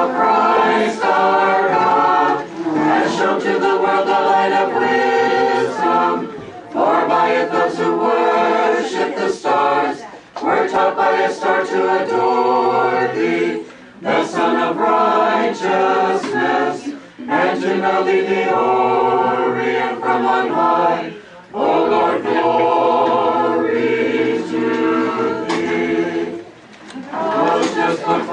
O Christ our God, has shown to the world the light of wisdom. For by it those who worship the stars were taught by a star to adore thee, the Sun of righteousness, and to know thee the Orient from on high. O Lord, glory to thee. Ojciec pochwaleni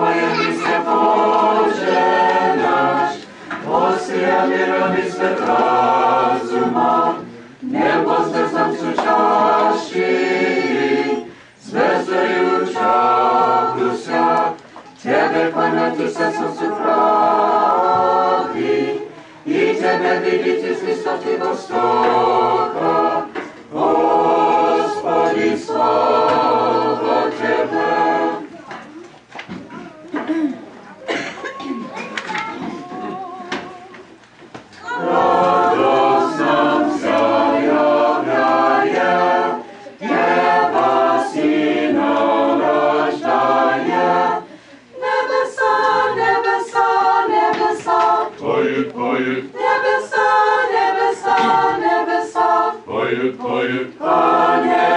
Ратися сусуправі, і тебе видіть, і Христос і Бог Amen.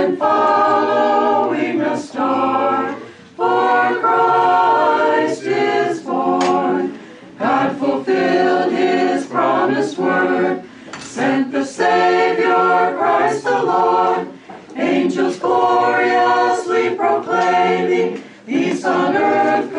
Men following the star. For Christ is born. God fulfilled his promised word, sent the Savior, Christ the Lord. Angels gloriously proclaiming, peace on earth,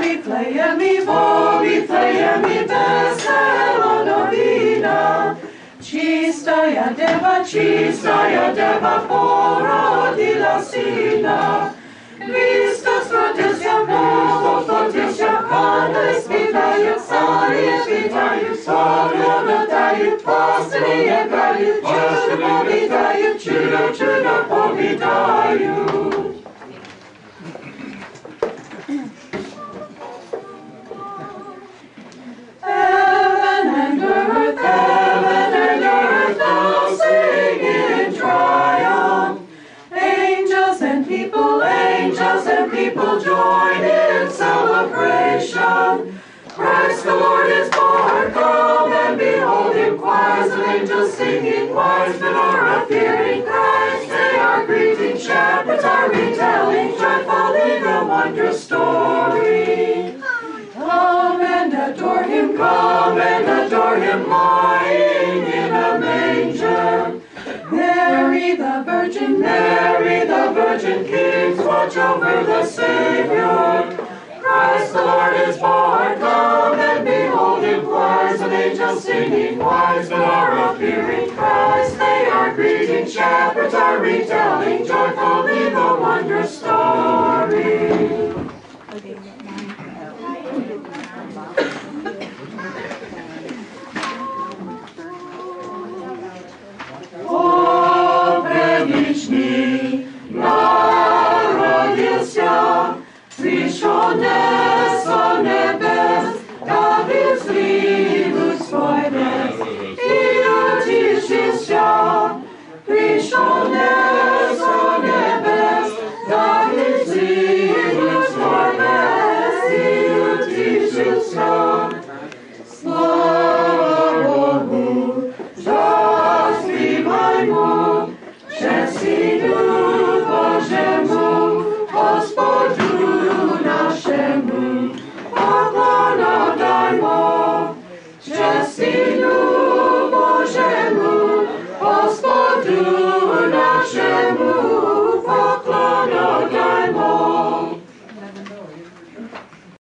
Во Вифлееме, Во Вифлееме весела новина, чистая дева, чистая дева породила сына. Христос родился, Христос родился, ангелы спитают, цари спитают, славы People The Virgin, Mary the Virgin, kings watch over the Savior. Christ the Lord is born, come and behold him. Choirs of angels singing, wise men are appearing. Christ they are greeting, shepherds are retelling joyfully the wondrous story. see.